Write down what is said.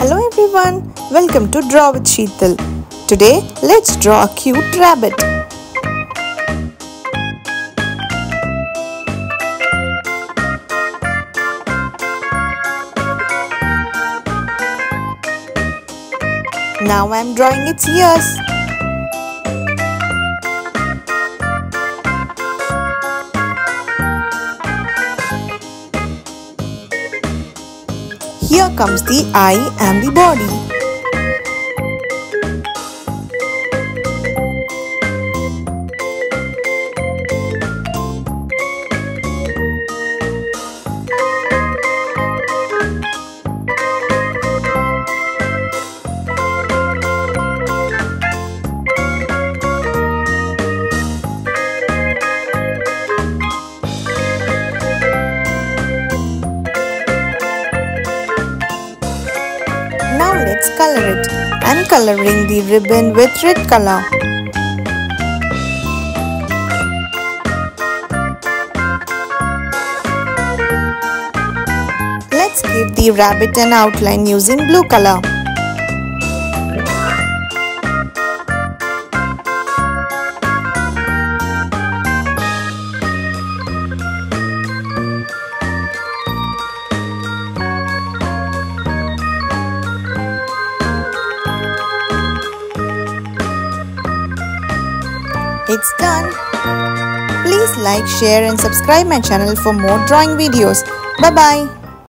Hello everyone, welcome to Draw with Sheethal. Today, let's draw a cute rabbit. Now I'm drawing its ears. Here comes the eye and the body. Let's color it. I'm coloring the ribbon with red color. Let's give the rabbit an outline using blue color. It's done. Please like, share and subscribe my channel for more drawing videos. Bye bye.